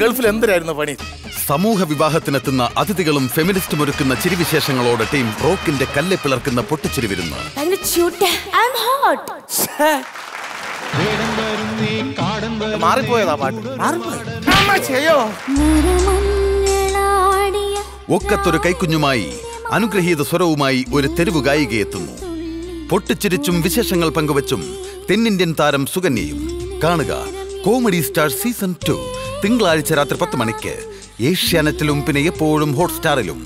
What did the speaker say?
ഗൾഫിൽ എന്തിനായിരുന്നു പണി? സമൂഹ വിവാഹത്തിനെത്തുന്ന അതിഥികളും ഫെമിനിസ്റ്റും ഒരുക്കുന്ന ചിരിവിശേഷങ്ങളോടെ ടീം റോക്കിന്റെ കല്ലെ പിളർക്കുന്ന പൊട്ടിച്ചിരി വരുന്നു ചൂട്ട് ഐ എം ഹോട്ട് മാറിപ്പോയതാ പാട്ട്. ഒക്കത്തൊരു കൈക്കുഞ്ഞുമായി അനുഗ്രഹീത സ്വരവുമായി ഒരു തെരുവ് ഗായികയെത്തുന്നു പൊട്ടിച്ചിരിച്ചും വിശേഷങ്ങൾ പങ്കുവച്ചും തെന്നിന്ത്യൻ താരം സുകന്യയും. കാണുക കോമഡി സ്റ്റാർ സീസൺ ടു തിങ്കളാഴ്ച രാത്രി പത്ത് മണിക്ക് ഏഷ്യാനെറ്റിലും പിന്നെ എപ്പോഴും ഹോട്ട്സ്റ്റാറിലും